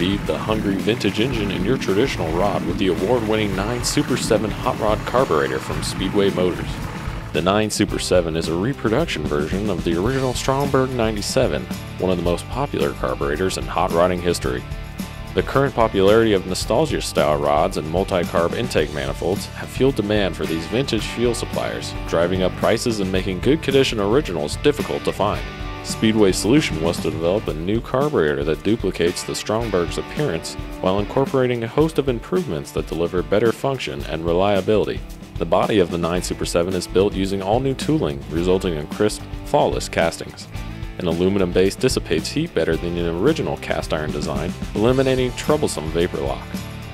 feed the hungry vintage engine in your traditional rod with the award winning 9 Super 7 hot rod carburetor from Speedway Motors. The 9 Super 7 is a reproduction version of the original Stromberg 97, one of the most popular carburetors in hot rodding history. The current popularity of nostalgia style rods and multi carb intake manifolds have fueled demand for these vintage fuel suppliers, driving up prices and making good condition originals difficult to find. Speedway solution was to develop a new carburetor that duplicates the Stromberg's appearance while incorporating a host of improvements that deliver better function and reliability. The body of the 9 Super 7 is built using all new tooling, resulting in crisp, flawless castings. An aluminum base dissipates heat better than the original cast iron design, eliminating troublesome vapor lock.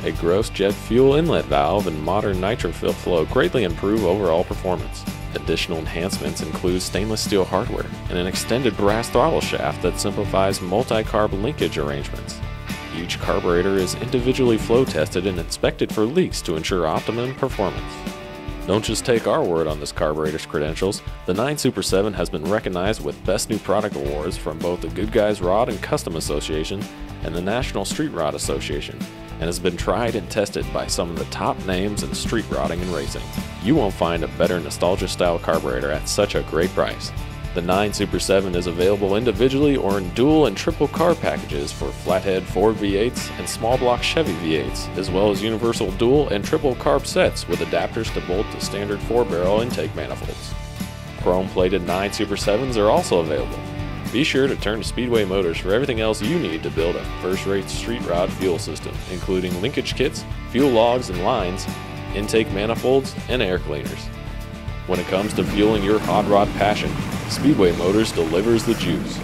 A Grose-Jet fuel inlet valve and modern Nitrophyl float greatly improve overall performance. Additional enhancements include stainless steel hardware and an extended brass throttle shaft that simplifies multi-carb linkage arrangements. Each carburetor is individually flow tested and inspected for leaks to ensure optimum performance. Don't just take our word on this carburetor's credentials. The 9 Super 7 has been recognized with Best New Product Awards from both the Goodguys Rod and Custom Association and the National Street Rod Association, and has been tried and tested by some of the top names in street rodding and racing. You won't find a better nostalgia style carburetor at such a great price. The 9 Super 7 is available individually or in dual and triple carb packages for flathead Ford V8s and small block Chevy V8s, as well as universal dual and triple carb sets with adapters to bolt the standard 4 barrel intake manifolds. Chrome plated 9 Super 7s are also available. Be sure to turn to Speedway Motors for everything else you need to build a first rate street rod fuel system, including linkage kits, fuel logs and lines, intake manifolds, and air cleaners. When it comes to fueling your hot rod passion, Speedway Motors delivers the juice.